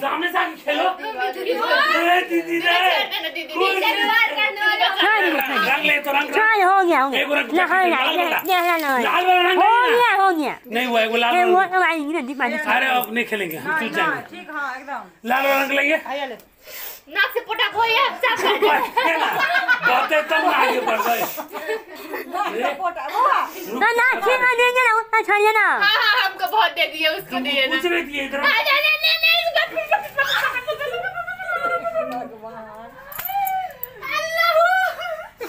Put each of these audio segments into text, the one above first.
सामने से आके खेलो दीदी ले तो रंग Thôi हो गया हो गया रंग ना हो लाल वाला। ना ना ना रंग हो नहीं गया हो गया नहीं हुआ है वो लाल वो तो आई नहीं दी पानी अरे अब नहीं खेलेंगे हम चल जाएँगे ठीक हाँ एकदम लाल वाला रंग लेंगे नाक से पटाख हो या साफ़ कर बहुते ना आगे बढ़ गए ना ना ठीक है देंगे ना छोड़िए ना हाँ हाँ हमको बहुत दे दिए उसको दिए ना कुछ नहीं दिए इधर नहीं नहीं नहीं नहीं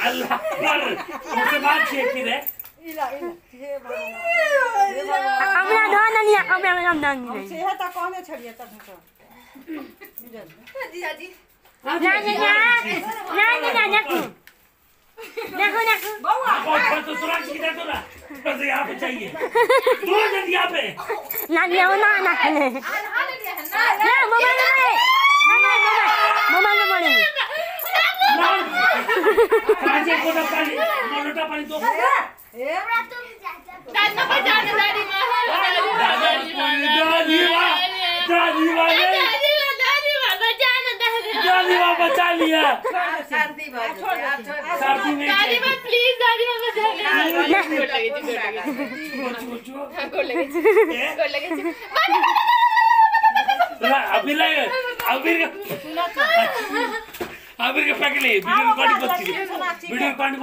अल्लाह पर किए फिर है हे हे हमरा धन नहीं हमरा हम धन नहीं सेहे त कहने छलिए त तो जीजा जी ना ना ना ना ना ना देखो देखो और फिर तो तुरंत किधर तो ना बस यहाँ पे चाहिए तू जल्दी यहाँ पे ना ना ना ना ना मोबाइल में ना ना मोबाइल मोबाइल में पानी को ना पानी मोटा पानी दो दादा बचा दे दादी माँ दादी माँ दादी माँ दादी माँ दादी माँ बचा दादी दादी माँ बचा लिया। शांति भाई सर्दी नहीं दादी चाहिए। प्लीज़ दादी माँ बचा ले गोड़ लगे जी गोड़ लगे हाँ लगे जी ए, लगे जी अभी लाए अभी अभी ले वीडियो रिकॉर्डिंग